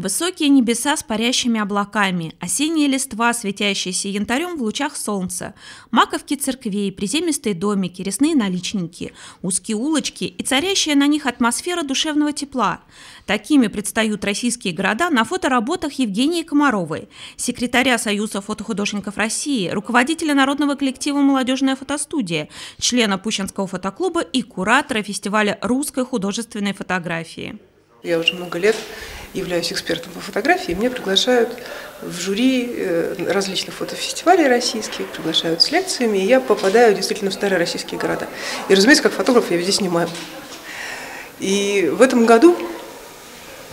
Высокие небеса с парящими облаками, осенние листва, светящиеся янтарем в лучах солнца, маковки церквей, приземистые домики, резные наличники, узкие улочки и царящая на них атмосфера душевного тепла. Такими предстают российские города на фотоработах Евгении Комаровой, секретаря Союза фотохудожников России, руководителя народного коллектива «Молодежная фотостудия», члена Пущинского фотоклуба и куратора фестиваля русской художественной фотографии. Я уже много лет являюсь экспертом по фотографии, меня приглашают в жюри э, различных фотофестивалей российских, приглашают с лекциями, и я попадаю действительно в старые российские города. И, разумеется, как фотограф я везде снимаю. И в этом году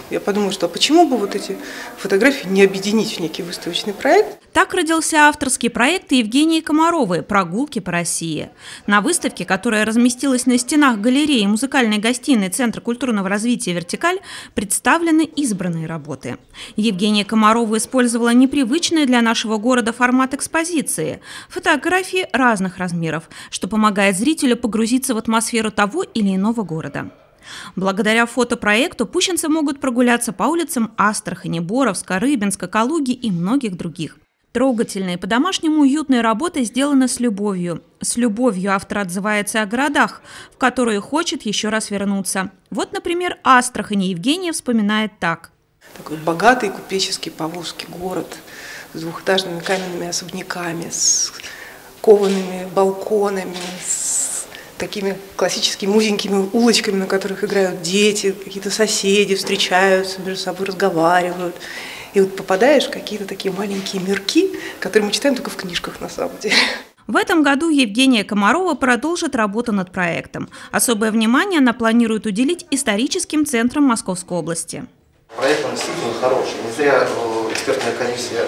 я подумала, что а почему бы вот эти фотографии не объединить в некий выставочный проект? Так родился авторский проект Евгении Комаровой «Прогулки по России». На выставке, которая разместилась на стенах галереи музыкальной гостиной Центра культурного развития «Вертикаль», представлены избранные работы. Евгения Комарова использовала непривычный для нашего города формат экспозиции – фотографии разных размеров, что помогает зрителю погрузиться в атмосферу того или иного города. Благодаря фотопроекту пущенцы могут прогуляться по улицам Астрахани, Боровска, Рыбинска, Калуги и многих других. Трогательные, по-домашнему уютные работы сделаны с любовью. С любовью автор отзывается о городах, в которые хочет еще раз вернуться. Вот, например, Астрахань Евгения вспоминает так. Такой богатый купеческий поволжский город с двухэтажными каменными особняками, с коваными балконами, с такими классическими узенькими улочками, на которых играют дети, какие-то соседи встречаются, между собой разговаривают. И вот попадаешь в какие-то такие маленькие мирки, которые мы читаем только в книжках на самом деле. В этом году Евгения Комарова продолжит работу над проектом. Особое внимание она планирует уделить историческим центрам Московской области. Проект он действительно хороший. Не зря э, экспертная комиссия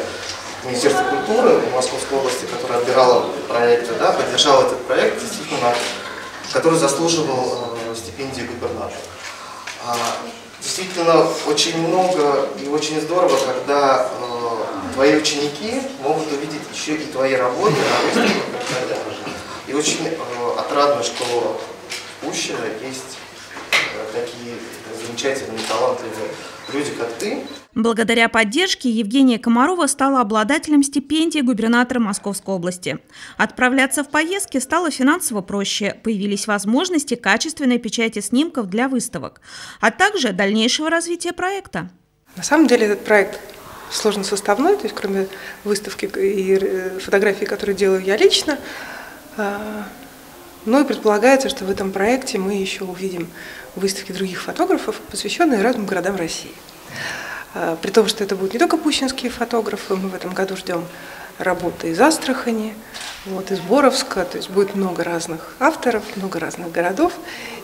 Министерства культуры Московской области, которая отбирала проекты, да, поддержала этот проект. Действительно, который заслуживал э, стипендии губернатора. А, действительно, очень много и очень здорово, когда э, твои ученики могут увидеть еще и твои работы выставках И очень э, отрадно, что в Пущино есть такие замечательные, талантливые люди, как ты. Благодаря поддержке Евгения Комарова стала обладателем стипендии губернатора Московской области. Отправляться в поездки стало финансово проще, появились возможности качественной печати снимков для выставок, а также дальнейшего развития проекта. На самом деле этот проект сложно составной, то есть кроме выставки и э, фотографий, которые делаю я лично, но и предполагается, что в этом проекте мы еще увидим выставки других фотографов, посвященные разным городам России. А, при том, что это будут не только пущинские фотографы, мы в этом году ждем работы из Астрахани, вот, из Боровска, то есть будет много разных авторов, много разных городов,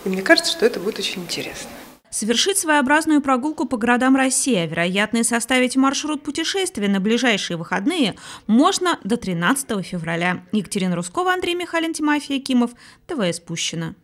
и мне кажется, что это будет очень интересно. Совершить своеобразную прогулку по городам России, а вероятно и составить маршрут путешествия на ближайшие выходные можно до 13 февраля. Екатерина Рускова, Андрей Михалин, Тимофей Кимов, ТВС Пущина.